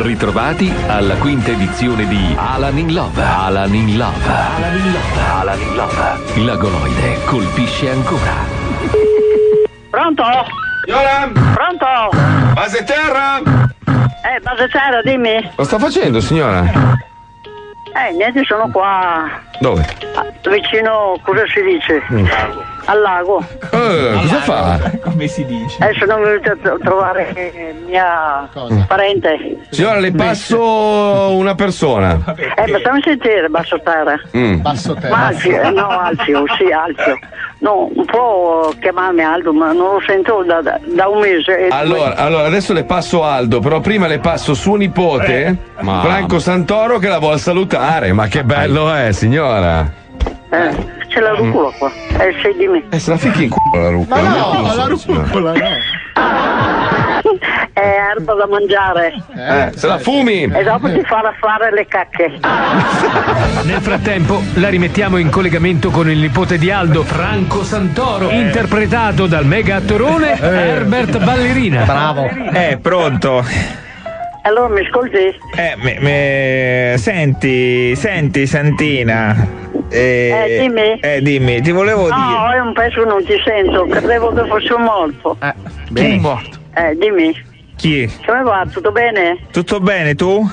Ben ritrovati alla quinta edizione di Alan in Love. Alan in Love. Alan in Love. Alan in Love. La goloide colpisce ancora. Pronto? Yoram! Pronto? Base terra! Eh, base terra, dimmi. Lo sta facendo, signora? Eh, niente, sono qua Dove? ah, vicino, cosa si dice? Mm. Al lago. Eh, cosa fa? Come si dice? Eh, sono venuta a tro- trovare eh, mia parente. Signora, le passo una persona. Eh, ma stammi a sentire, basso terra. Mm. Basso te. Ma Alfio, eh, no, Alfio, sì, Alfio. No, un po' chiamarmi Aldo, ma non lo sento da, da- da un mese. Allora, allora, adesso le passo Aldo, però prima le passo suo nipote, Franco Santoro, che la vuol salutare. Ma che bello è, signora! Eh, c'è la rucola qua. Eh, sei di me. Eh, se la fichi in culo la rucola. Ma no, so, la rucola no. È erba da mangiare. Eh, se la fumi! E dopo ti farà fare le cacche. Nel frattempo la rimettiamo in collegamento con il nipote di Aldo, Franco Santoro, interpretato dal mega attorone Herbert Ballerina. Bravo. Eh, pronto. Allora mi ascolti? Eh, me- me- senti, senti, Santina. Eh, Eh, dimmi. Eh, dimmi, ti volevo dire. No, è un pezzo non ti sento, credevo che fossi un morto. Chi? Eh, dimmi, Chi? come va? Tutto bene? Tutto bene, tu?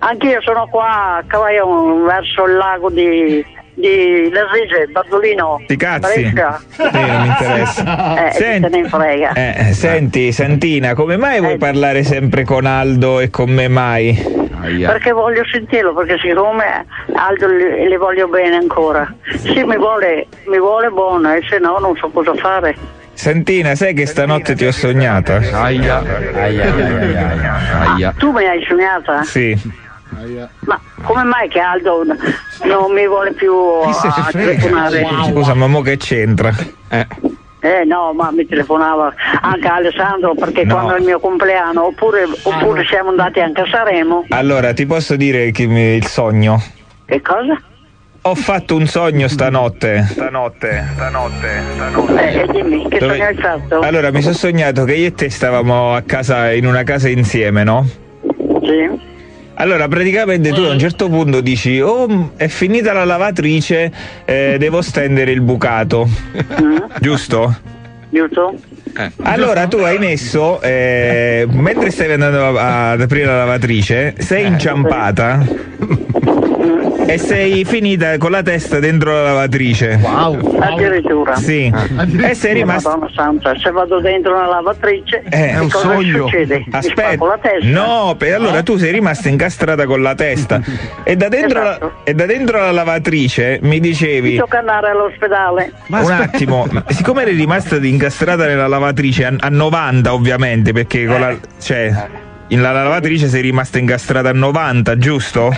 Anch'io sono qua a Cavaillon, verso il lago di, di Lasige, Bazzolino. Ti cazzi? Sì, non mi interessa. Eh, Senti- te ne frega. Eh, senti, Santina, come mai vuoi Eh. parlare sempre con Aldo e con me mai? Perché voglio sentirlo, perché siccome Aldo le, le voglio bene ancora. Sì, mi vuole, mi vuole buona, e se no non so cosa fare. Santina, sai che stanotte ti ho sognata? Aia. Aia. Tu mi hai sognata? Sì. Ma come mai che Aldo non mi vuole più a telefonare? Scusa, ma mo che c'entra? Eh. Eh no, ma mi telefonava anche Alessandro perché No. quando è il mio compleanno, oppure, oppure siamo andati anche a Saremo. Allora, ti posso dire che mi- il sogno? Che cosa? Ho fatto un sogno stanotte. Stanotte, stanotte, stanotte. Eh, eh, dimmi, che Dove- sogno hai fatto? Allora, mi sono sognato che io e te stavamo a casa, in una casa insieme, no? Sì. Allora, praticamente tu a un certo punto dici: Oh, è finita la lavatrice, eh, devo stendere il bucato. Mm, Giusto? giusto? Allora tu hai messo, eh, mentre stavi andando a- ad aprire la lavatrice, sei inciampata e sei finita con la testa dentro la lavatrice. Wow. Addirittura. Sì. E sei rimasta. Madonna santa, se vado dentro una lavatrice, Eh, è che un cosa sogno. succede? Mi Aspetta, la no, per allora tu sei rimasta incastrata con la testa e da dentro, la, Esatto. e da dentro la lavatrice mi Mi dicevi tocca andare all'ospedale. un attimo, ma siccome eri rimasta incastrata nella lavatrice a, a 90 ovviamente perché con la, cioè, in la lavatrice sei rimasta incastrata a 90, giusto?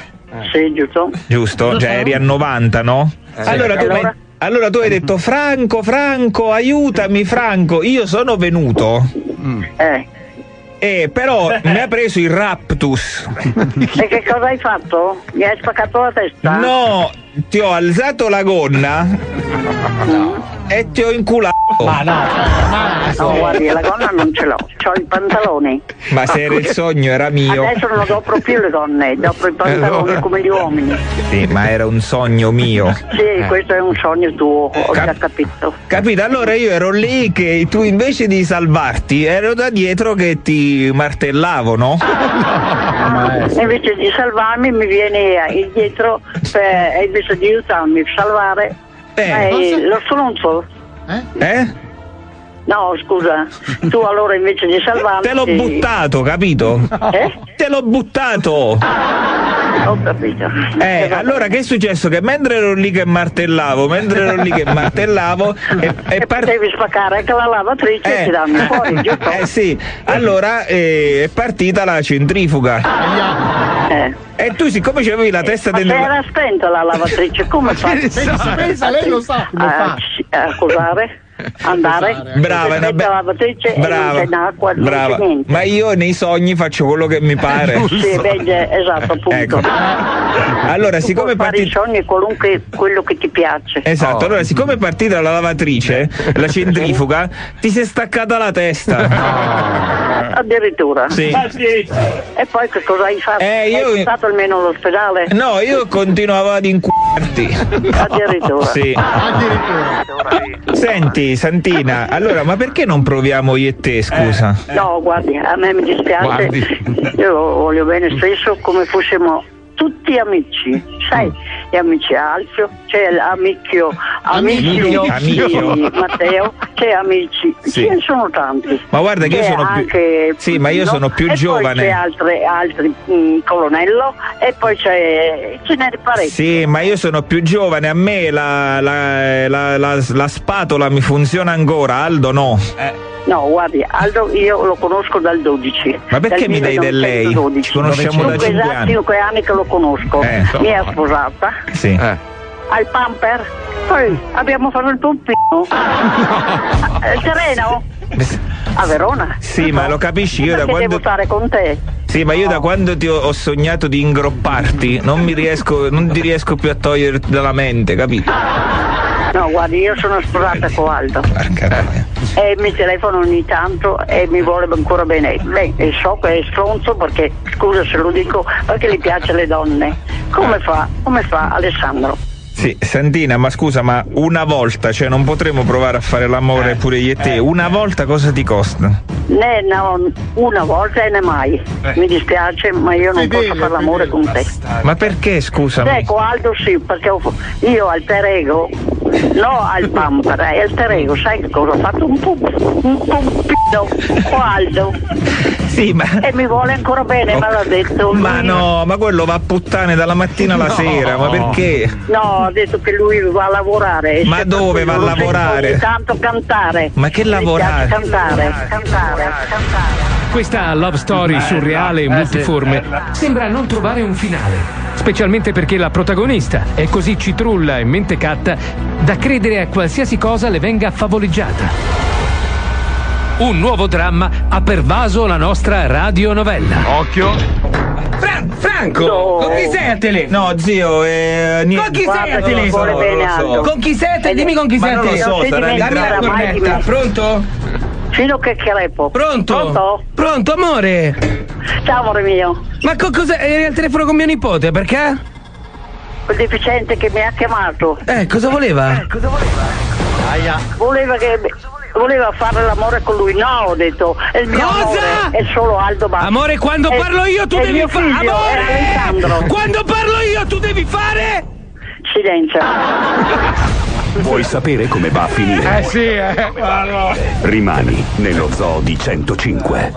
Sì, giusto? Giusto? Cioè eri a 90, no? Allora tu, mi- Allora? allora tu hai detto Franco, Franco, aiutami Franco, io sono venuto. Eh. Eh, però mi ha preso il raptus. E che cosa hai fatto? Mi hai spaccato la testa? No, ti ho alzato la gonna e ti ho inculato. Ma no. Ma No, guardi, la gonna non ce l'ho, ho i pantaloni. Ma se era il sogno era mio. Adesso non dopro più le donne, dopro i pantaloni come gli uomini. Sì, ma era un sogno mio. Sì, questo è un sogno tuo, ho già capito. Capito? Allora io ero lì che tu invece di salvarti ero da dietro che ti martellavo, no? E invece di salvarmi mi vieni indietro per, e invece di aiutarmi a salvare Eh, eh, lo stronzo. Eh? No, scusa, tu allora invece di salvarmi... Te l'ho ti- buttato, capito? Eh? Te l'ho buttato! Ho capito. Eh, allora che è successo? Che mentre ero lì che martellavo, mentre ero lì che martellavo, e, e E par- potevi spaccare anche la lavatrice e Eh. tirarmi fuori, giusto? Eh sì, allora eh, è partita la centrifuga. Eh. E tu, siccome c'avevi la testa Ma se dentro. era spenta la lavatrice, come fa? Pensa, lei lo sa come a, fa. a accusare? Andare. Brava, una be- la lavatrice e non brava, c'è in acqua, non brava. c'è niente. Ma io nei sogni faccio quello che mi pare. Sì, vedi, esatto, appunto. Ecco. Allora, Tu siccome fare i sogni qualunque quello che ti piace. Esatto, allora siccome è partita la lavatrice, la centrifuga, ti si è staccata la testa. Addirittura. Sì. E poi che cosa hai fatto? Eh, io- Sei stato almeno all'ospedale? No, io continuavo ad incularti. Addirittura. Sì. Senti, Santina, allora, ma perché non proviamo io e te, scusa? No, guardi, a me mi dispiace. Guardi. Io lo voglio bene stesso come fossimo tutti amici, sai, gli amici Alfio, c'è l'amicchio, amici Amicchio. di Matteo, c'è amici, Sì. ce ne sono tanti. Ma guarda che io sono più- anche Sì, ma io sono più e giovane. Poi c'è altri, altri mm, colonnello e poi c'è ce n'è parecchi. Sì, ma io sono più giovane, a me la, la- la- la- la spatola mi funziona ancora, Aldo no. No, guardi, Aldo io lo conosco dal 12. Ma perché dal mi dai del lei? 1912. Ci conosciamo da Sono 5 esatti anni. 5 anni che lo conosco. Eh. Mi è sposata. Sì. Eh. Al pamper. Poi abbiamo fatto il pompino. Eh, Sereno? A Verona? Sì, ma lo capisci, io da quando. devo stare con te? Sì, ma io da quando ti ho, ho sognato di ingropparti, non mi riesco, non ti riesco più a togliere dalla mente, capito? No, guardi, io sono sposata con Aldo. E mi telefono ogni tanto e mi vuole ancora bene. E so che è stronzo perché, scusa se lo dico, perché gli piace le donne. Come fa? Come fa Alessandro? Sì, Santina, ma scusa, ma una volta, cioè non potremo provare a fare l'amore pure io e te? Una volta cosa ti costa? Né no, una volta e né mai. Mi dispiace, ma io non posso fare l'amore con te. Ma perché, scusami? Ecco, Aldo sì, perché ho- io alter ego, no al pamper, eh, alter ego, sai che cosa ho fatto? Un, po', un pompino Aldo Sì, ma. e mi vuole ancora bene, me l'ha detto. Ma Lui- no, ma quello va a puttane dalla mattina alla sera, ma perché? No, ha detto che lui va a lavorare. Ma se dove va a lavorare? Tanto cantare. Ma che lavorare? Cantare, cantare, cantare. Questa love story surreale e multiforme sembra non trovare un finale, specialmente perché la protagonista è così citrulla e mentecatta da credere a qualsiasi cosa le venga favoleggiata. Un nuovo dramma ha pervaso la nostra radionovella. Occhio. Fran- Franco, No. con chi sei al telefono? No, zio, eh, niente. Con chi sei Guarda che telefono? vuole bene Aldo. Con chi sei? Te- Dimmi con chi Ma sei al non lo telefono. so, sarà Dammi la cornetta, pronto? Fino che crepo. Pronto? Pronto? Pronto, amore? Ciao amore mio. Ma co- cosa eri al telefono con mio nipote, perché? Quel deficiente che mi ha chiamato. Eh, cosa voleva? Voleva che. Voleva fare l'amore con lui. No, ho detto. È il mio Cosa? amore. È solo Aldo Basta. Amore, quando È- parlo io tu devi fare. Amore! Quando parlo io tu devi fare? Silenzio. Vuoi sapere come va a finire? Eh sì, eh. Rimani nello zoo di 105.